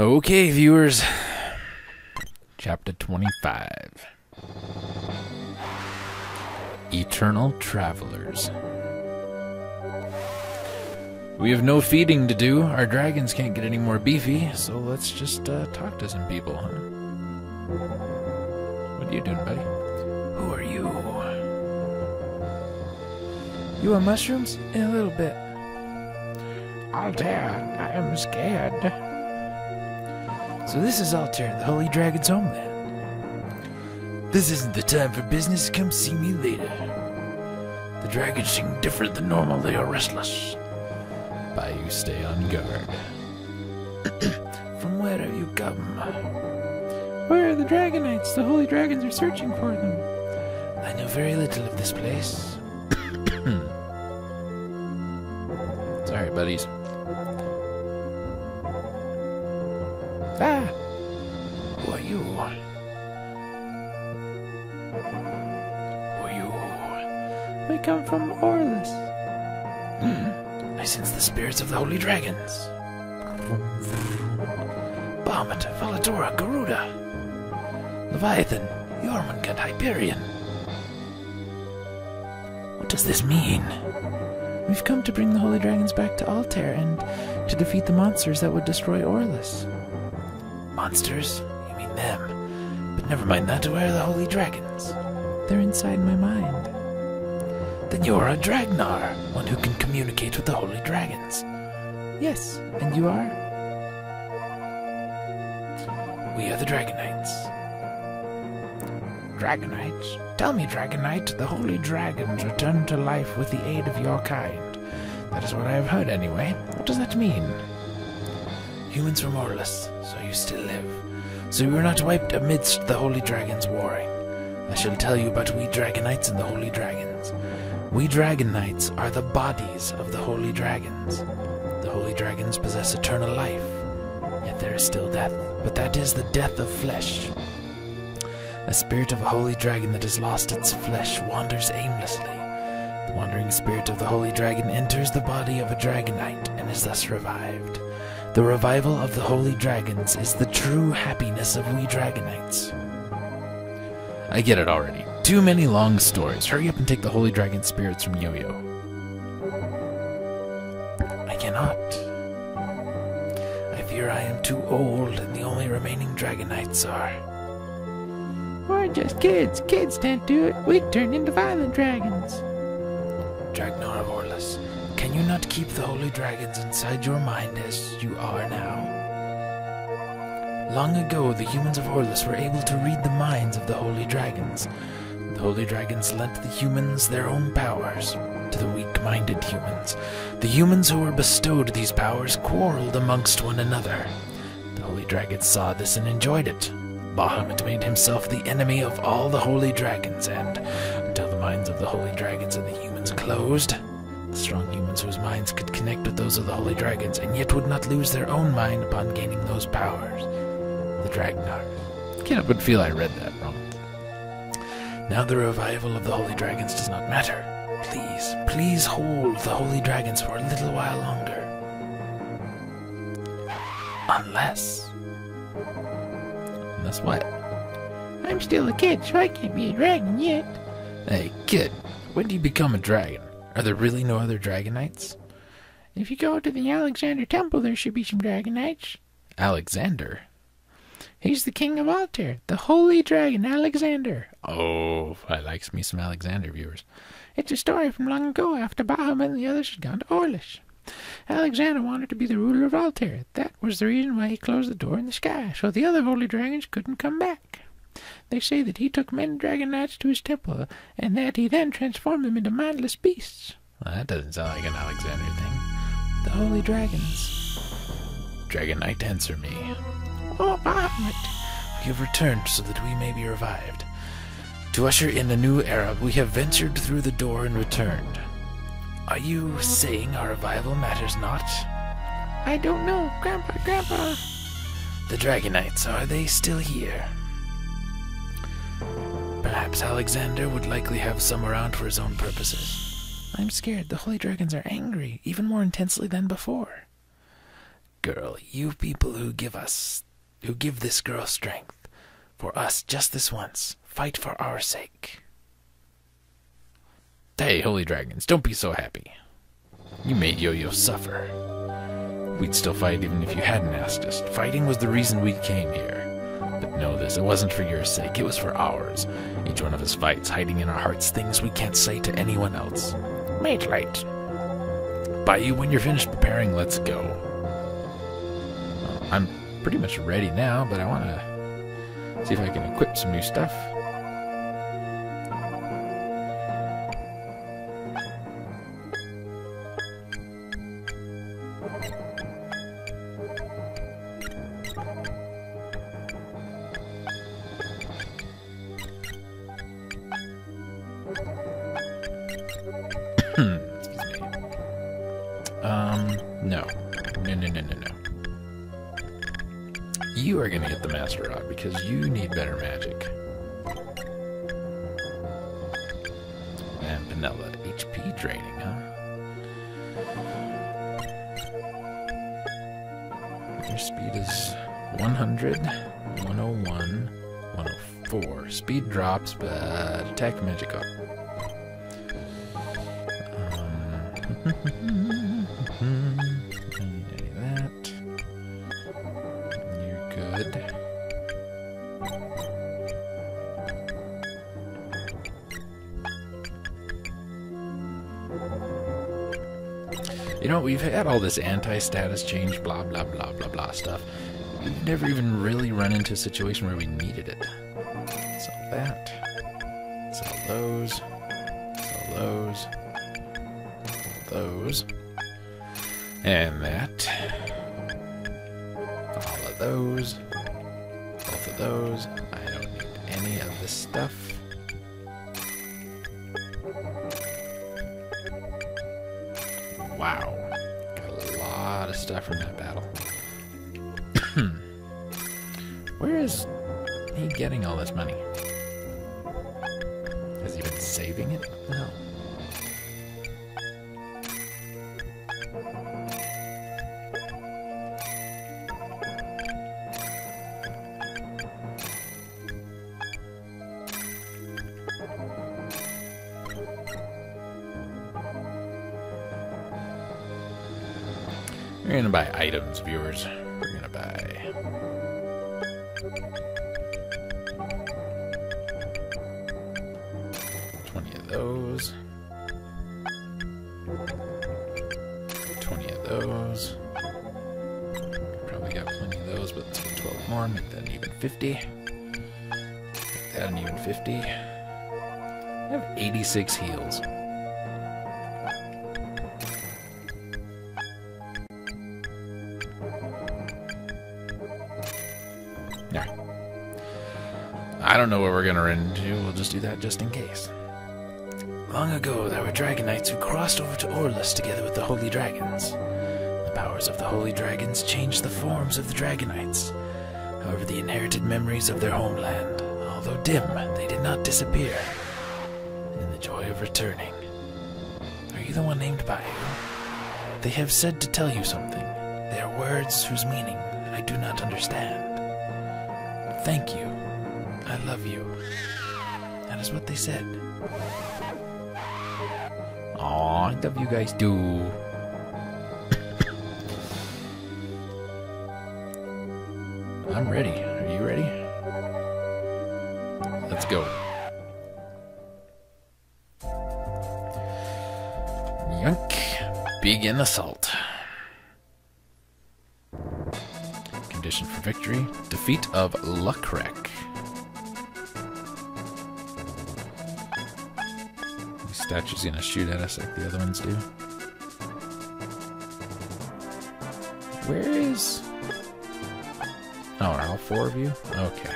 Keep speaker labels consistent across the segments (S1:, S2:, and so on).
S1: Okay, viewers. Chapter 25 Eternal Travelers. We have no feeding to do. Our dragons can't get any more beefy, so let's just uh, talk to some people, huh? What are you doing, buddy? Who are you?
S2: You want mushrooms? In a little bit.
S3: Altair, I am scared.
S2: So this is Altair, the Holy Dragon's home homeland. This isn't the time for business. Come see me later.
S1: The dragons seem different than normal. They are restless. Byuu, stay on guard.
S2: From where have you come?
S3: Where are the Dragonites? The Holy Dragons are searching for them.
S2: I know very little of this place.
S1: Sorry, buddies.
S2: You? Who oh, you?
S3: we come from Orlus. Hmm.
S2: I sense the spirits of the holy dragons. Bahamut, Valatora, Garuda, Leviathan, Jormungand, Hyperion. What does this mean?
S3: We've come to bring the Holy Dragons back to Altair and to defeat the monsters that would destroy Orlus.
S2: Monsters? You them? But never mind that. Where are the holy dragons?
S3: They're inside my mind.
S2: Then you're a Dragnar, one who can communicate with the holy dragons.
S3: Yes, and you are?
S2: We are the Dragonites. Dragonites? Tell me, Dragonite, the holy dragons return to life with the aid of your kind. That is what I have heard, anyway. What does that mean? Humans were Orlus, so you still live. So you were not wiped amidst the holy dragons warring. I shall tell you about we Dragonites and the holy dragons. We Dragonites are the bodies of the holy dragons. The holy dragons possess eternal life, yet there is still death, but that is the death of flesh. A spirit of a holy dragon that has lost its flesh wanders aimlessly. The wandering spirit of the holy dragon enters the body of a dragonite and is thus revived. The revival of the holy dragons is the true happiness of we dragonites.
S1: I get it already. Too many long stories. Hurry up and take the holy dragon spirits from Yo Yo.
S2: I cannot. I fear I am too old and the only remaining dragonites are.
S3: We're just kids. Kids can't do it. We turn into violent dragons.
S2: Dragnar of Orlus, can you not keep the holy dragons inside your mind as you are now? Long ago, the humans of Orlus were able to read the minds of the holy dragons. The holy dragons lent the humans their own powers to the weak minded humans. The humans who were bestowed these powers quarreled amongst one another. The holy dragons saw this and enjoyed it. Bahamut made himself the enemy of all the holy dragons, and until the minds of the holy dragons and the humans closed, the strong humans whose minds could connect with those of the holy dragons and yet would not lose their own mind upon gaining those powers. The Dragnar.
S1: Can't but feel I read that wrong.
S2: Now the revival of the holy dragons does not matter. Please, please hold the holy dragons for a little while longer. Unless.
S1: Unless what?
S3: I'm still a kid, so I can't be a dragon yet.
S1: Hey, kid, when do you become a dragon? Are there really no other dragonites?
S3: If you go to the Alexander Temple, there should be some dragonites.
S1: Alexander?
S3: He's the king of Altair, the holy dragon Alexander.
S1: Oh, I likes me some Alexander viewers.
S3: It's a story from long ago after Bahamut and the others had gone to Orlus. Alexander wanted to be the ruler of Altair. That was the reason why he closed the door in the sky, so the other holy dragons couldn't come back. They say that he took men dragon knights to his temple, and that he then transformed them into mindless beasts.
S1: Well, that doesn't sound like an Alexander thing.
S3: The holy dragons.
S1: Dragonite, answer me.
S3: Oh!
S2: We have returned so that we may be revived. To usher in a new era, we have ventured through the door and returned. Are you saying our revival matters not?
S3: I don't know, Grandpa, Grandpa.
S2: The Dragonites, are they still here? Perhaps Alexander would likely have some around for his own purposes. I'm scared. The holy dragons are angry, even more intensely than before.
S4: girl, you people who give us, who give this girl strength, for us just this once, fight for our sake.
S2: Hey, holy dragons, don't be so happy. You made Yo-Yo suffer. We'd still fight even if you hadn't asked us. Fighting was the reason we came here. But know this, it wasn't for your sake, it was for ours. Each one of us fights, hiding in our hearts things we can't say to anyone else.
S3: Mate light.
S2: Byuu, when you're finished preparing, let's go. Pretty much ready now, but I want to see if I can equip some new stuff. 101, 104. Speed drops, but attack magic up. Um, that. You're good. You know, we've had all this anti-status change, blah, blah, blah, blah, blah stuff. We've never even really run into a situation where we needed it. Sell that. Sell those. Sell those. Sell Those. And that. All of those. Both of those. Saving it? No. We're gonna buy items, viewers. six heals. I don't know what we're gonna run into, we'll just do that just in case.
S4: Long ago, there were Dragonites who crossed over to Orlus together with the Holy Dragons. The powers of the Holy Dragons changed the forms of the Dragonites. However, the inherited memories of their homeland, although dim, they did not disappear. In the of returning. Are you the one named Byuu? They have said to tell you something. They are words whose meaning I do not understand. Thank you. I love you. That is what they said.
S2: Aw, I love you guys too. I'm ready. Are you ready? Assault. Condition for victory defeat of Luckrek. These statues gonna shoot at us like the other ones do. Where is. Oh, are all four of you? Okay.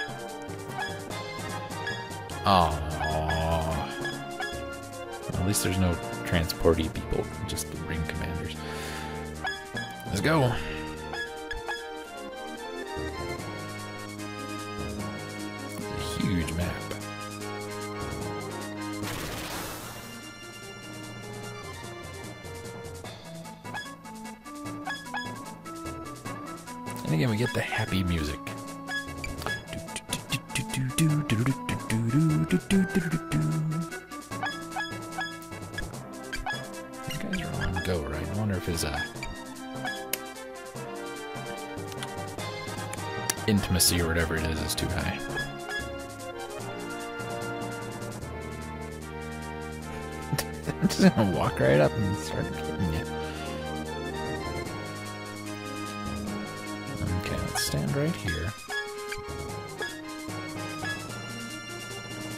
S2: Oh. At least there's no transporty people, just the ring commanders. Let's go. A huge map. And again, we get the happy music. Intimacy or whatever it is is too high. I'm just gonna walk right up and start hitting you. Okay, let's stand right here.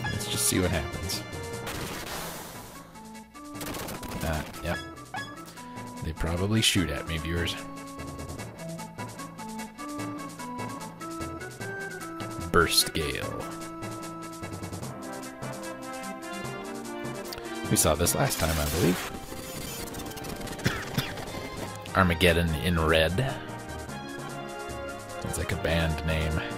S2: Let's just see what happens. Ah, yep. They probably shoot at me, viewers. Burst Gale. We saw this last time, I believe. Armageddon in Red. Sounds like a band name.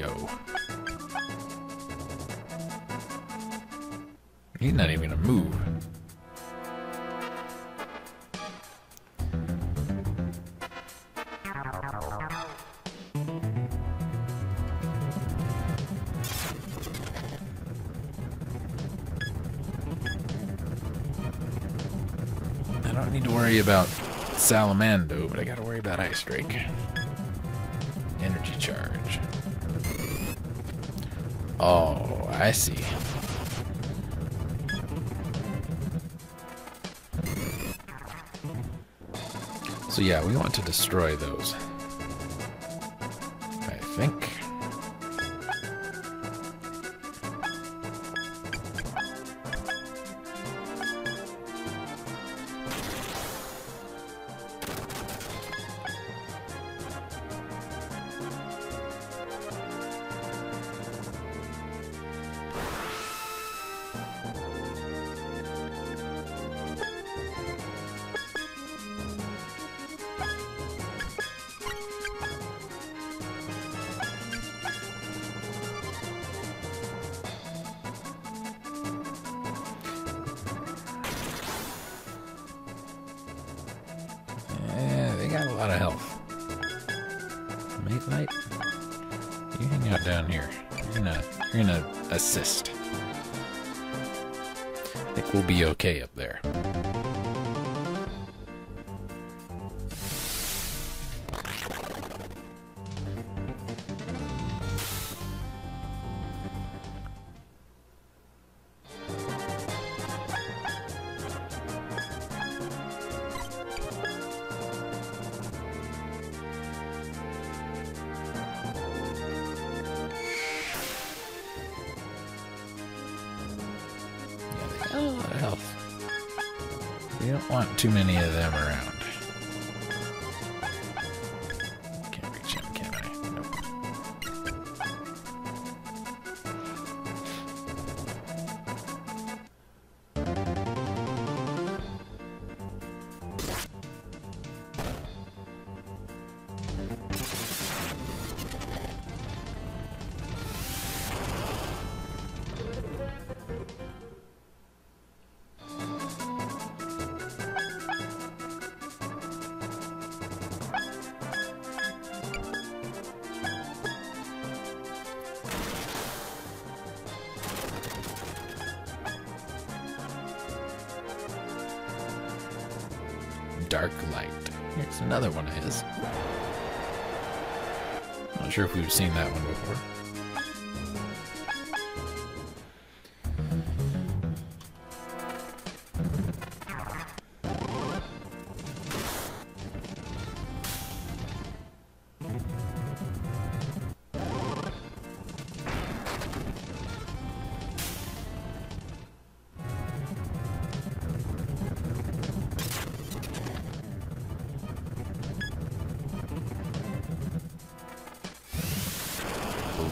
S2: Go. He's not even gonna move. I don't need to worry about Salamando, but I gotta worry about Ice Drake. Energy charge. Oh, I see. So yeah, we want to destroy those. Down here. You're gonna, you're gonna assist. I think we'll be okay up there. Dark Light. Here's another one of his. Not sure if we've seen that one before.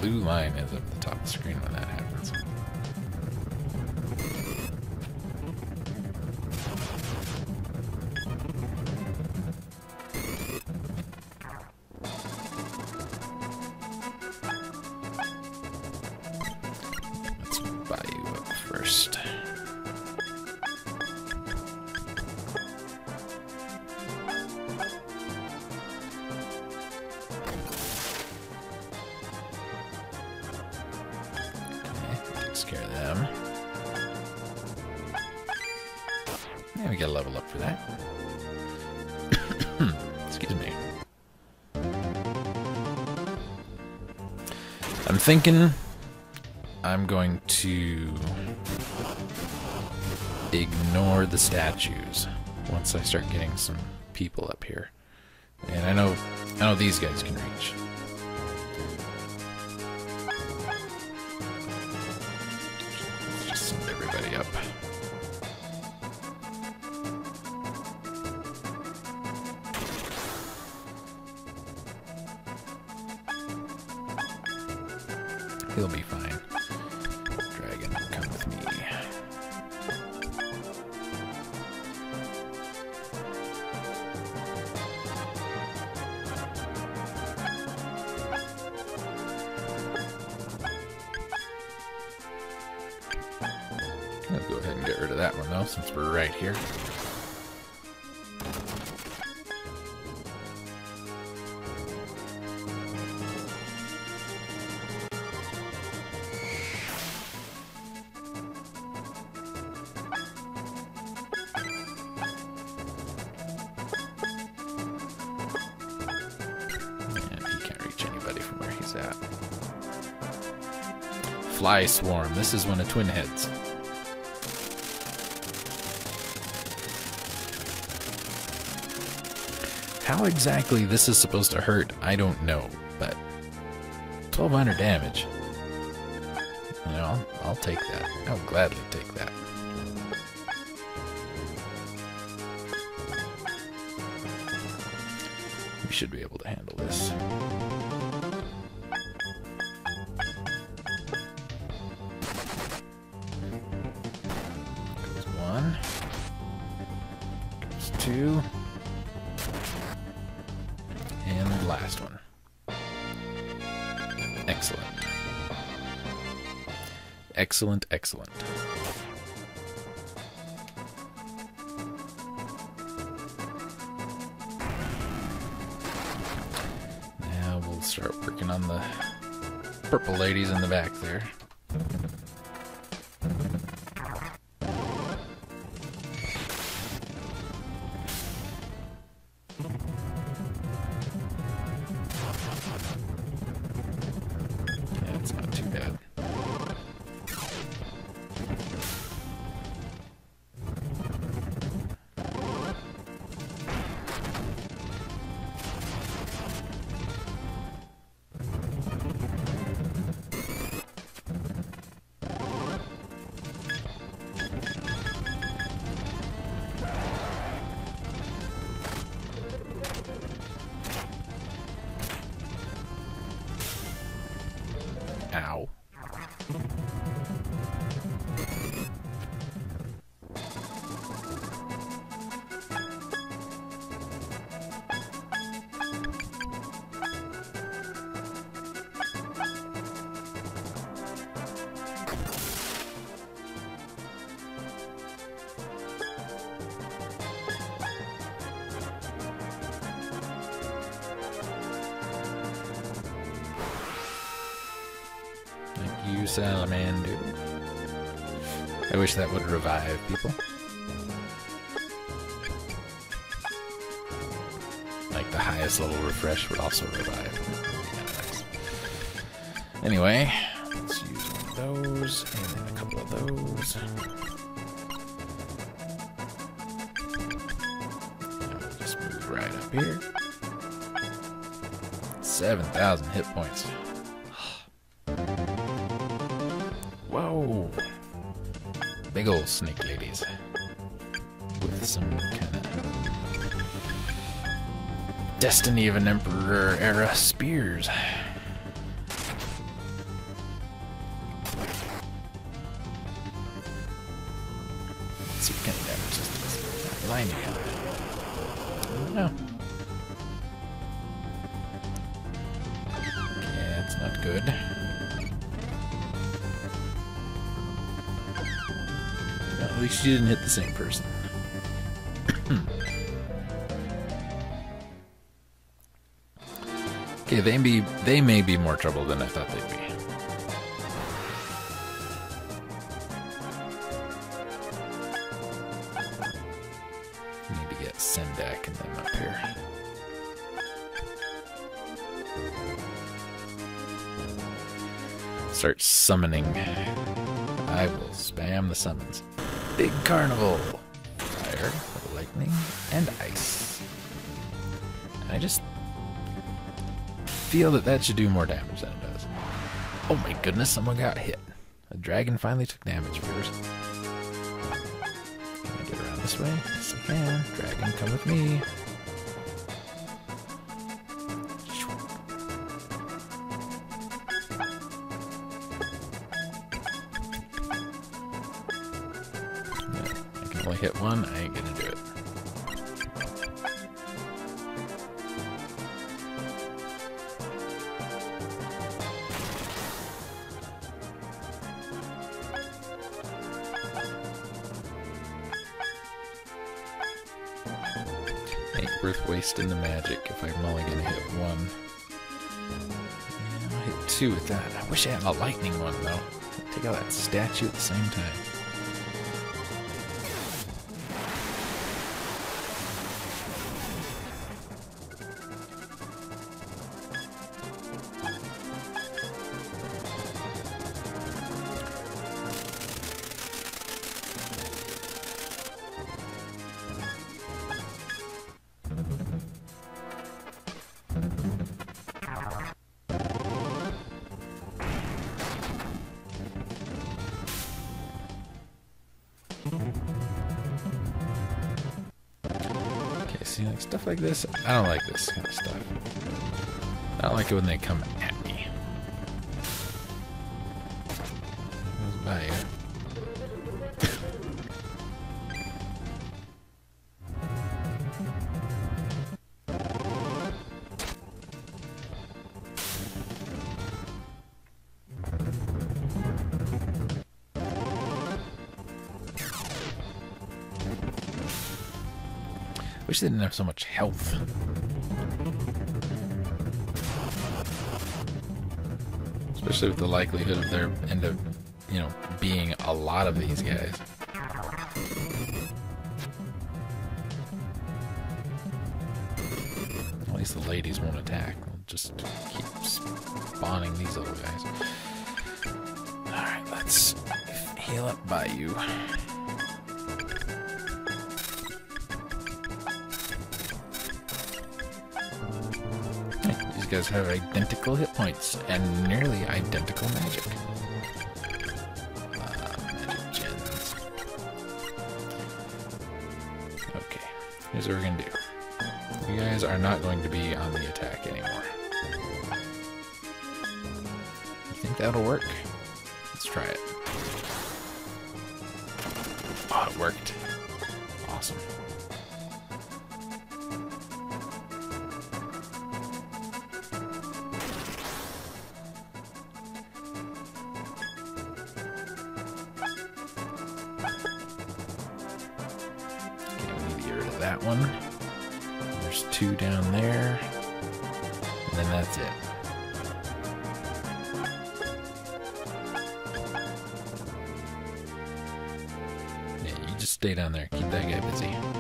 S2: Blue line is up the top of the screen when that happens. Thinking I'm going to ignore the statues once I start getting some people up here. And I know I know these guys can reach. From at. Fly swarm. This is when a twin hits. How exactly this is supposed to hurt, I don't know, but 1200 damage. You know, I'll take that. I'll gladly take that. Excellent, excellent. Now we'll start working on the purple ladies in the back there. Salamander. I wish that would revive people. Like the highest level refresh would also revive. Anyway, let's use one of those and then a couple of those. We'll just move right up here. 7,000 hit points. Snake ladies. With some kind of Destiny of an Emperor era spears. Let's see. No. Yeah, it's not good. least you didn't hit the same person. okay, they may, they may be more trouble than I thought they'd be. start summoning. I will spam the summons. Big Carnival! Fire, lightning, and ice. I just feel that that should do more damage than it does. Oh my goodness, someone got hit. A dragon finally took damage first. Can I get around this way? Yes, I can. Dragon, come with me. Wish I had a lightning one though. Take out that statue at the same time. Like stuff like this, I don't like this kind of stuff. I don't like it when they come at Wish they didn't have so much health. Especially with the likelihood of there end up, you know, being a lot of these guys. At least the ladies won't attack. They'll just keep spawning these little guys. Alright, let's heal up Byuu. Guys have identical hit points and nearly identical magic. Uh, magic gens. Okay, here's what we're gonna do. You guys are not going to be on the attack anymore. You think that'll work? Let's try it. Oh, it worked. Awesome. Stay down there. Keep that guy busy.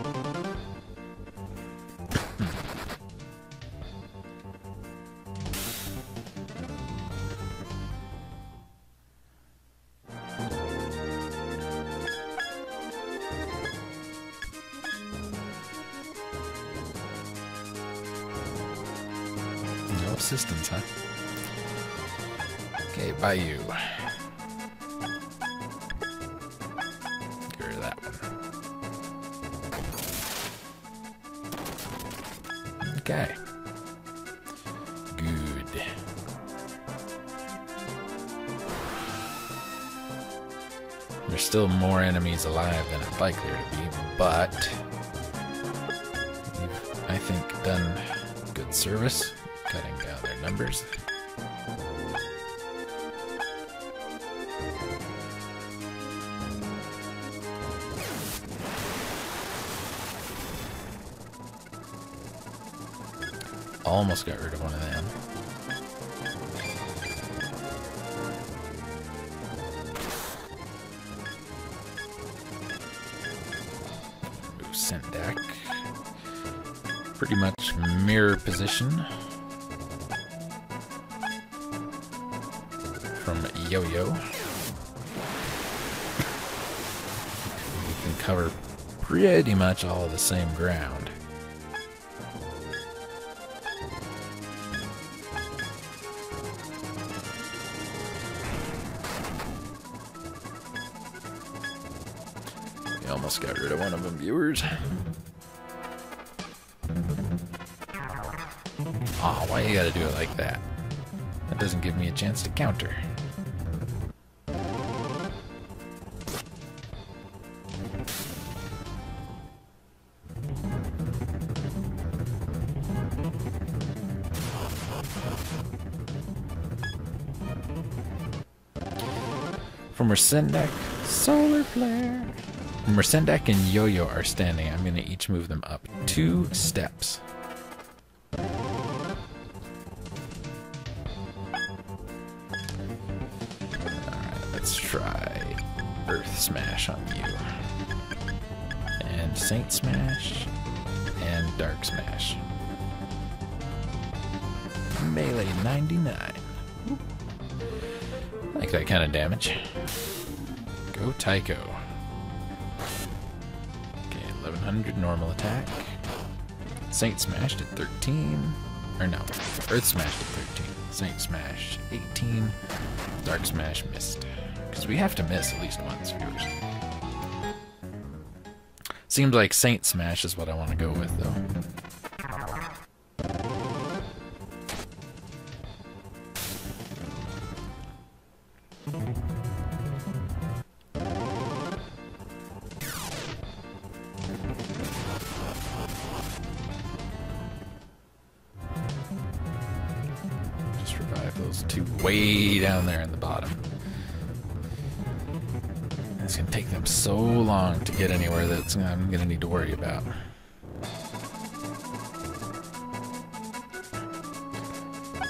S2: Enemies alive than I'd like there to be, but we've, I think, done good service cutting down their numbers. Almost got rid of one of them. Pretty much mirror position from Yo-Yo. We can cover pretty much all the same ground. We almost got rid of one of them viewers. chance to counter. From Mercendek, Solar Flare. Mercendek and Yo-Yo are standing. I'm gonna each move them up two steps. Saint Smash. And Dark Smash. Melee 99. Like that kind of damage. Go Tycho. Okay, 1100 normal attack. Saint Smash at 13. Or no, Earth Smash at 13. Saint smash 18. Dark smash missed. Because we have to miss at least once, viewers. Seems like Saint smash is what I want to go with, though. Get anywhere that uh, I'm gonna need to worry about.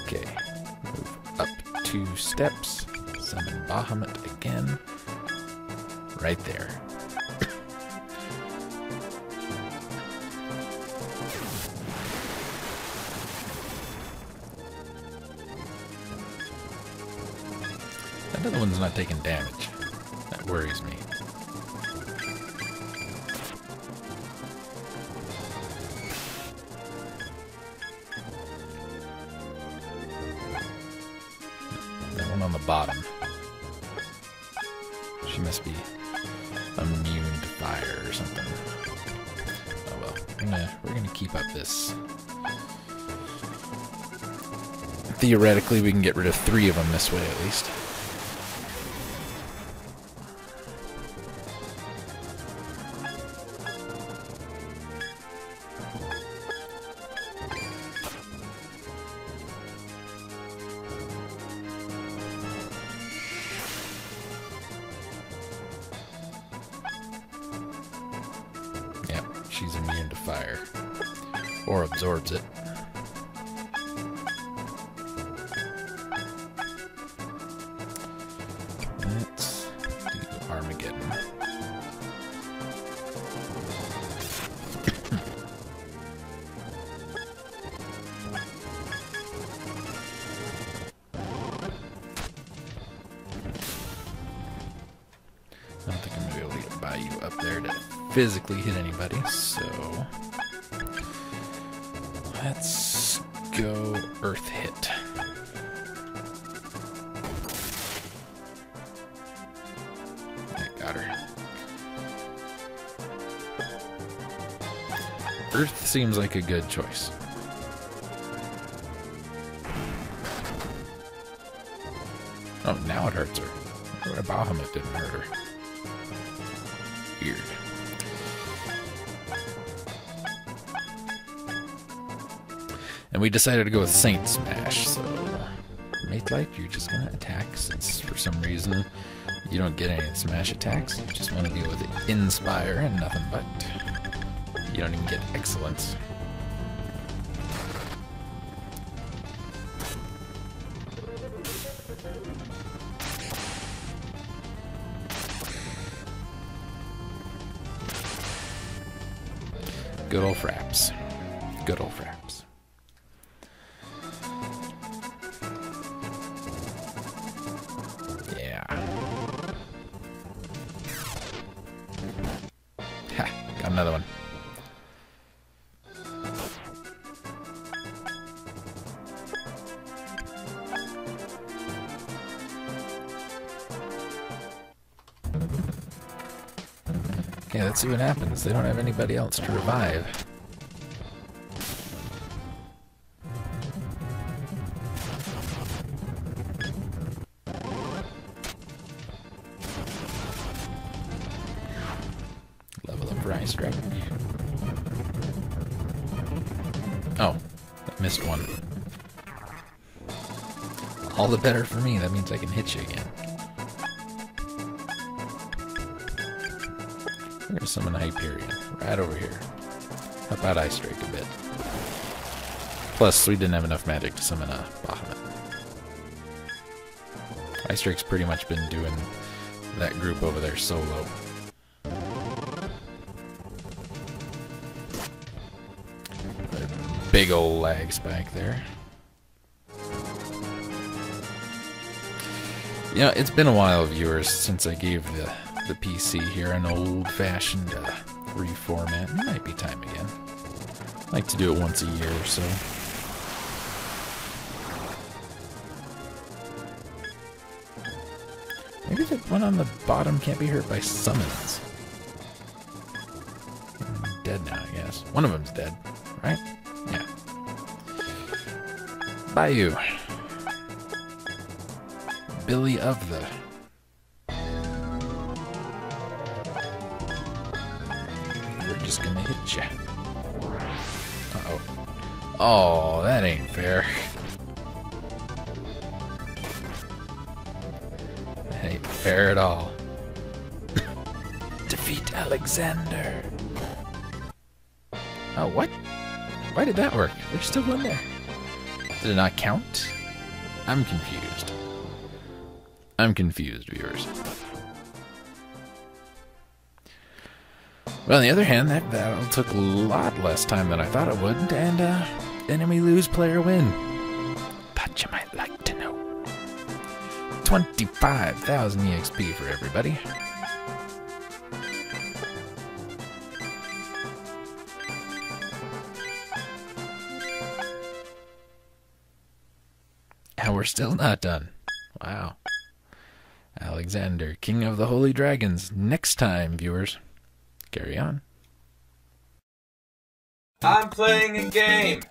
S2: Okay, move up two steps, summon Bahamut again, right there. That other one's not taking damage. That worries me. The bottom. She must be immune to fire or something. Oh well. We're gonna, we're gonna keep up this. Theoretically, we can get rid of three of them this way at least. I don't think I'm gonna be able to get Byuu up there to physically hit anybody, so let's go Earth hit. I got her. Earth seems like a good choice. Oh, now it hurts her. Bahamut didn't hurt her. Weird. And we decided to go with Saint Smash, so Matelite, you're just gonna attack since for some reason you don't get any smash attacks. You just want to deal with Inspire and nothing but. You don't even get Excellence. Good old Fraps. Good old Fraps. Let's see what happens. They don't have anybody else to revive. Level up for Ice Dragon. Oh, I missed one. All the better for me. That means I can hit you again. We're gonna summon Hyperion right over here. How about Ice Drake a bit? Plus, we didn't have enough magic to summon a Bahamut. Ice Drake's pretty much been doing that group over there solo. Big ol' lag spike there. You know, it's been a while, viewers, since I gave the, the PC here an old-fashioned uh, reformat. It might be time again. I like to do it once a year or so. Maybe the one on the bottom can't be hurt by summons. Mm, Dead now, I guess. One of them's dead, right? Yeah. Byuu. Billy of the. Uh oh. Oh, that ain't fair. That ain't fair at all. Defeat Alexander. Oh, what? Why did that work? There's still one there. Did it not count? I'm confused. I'm confused, viewers. On the other hand, that battle took a lot less time than I thought it would, and uh, enemy lose, player win. But you might like to know. 25,000 EXP for everybody. And we're still not done. Wow. Alexander, King of the Holy Dragons. Next time, viewers. Carry on.
S5: I'm playing a game.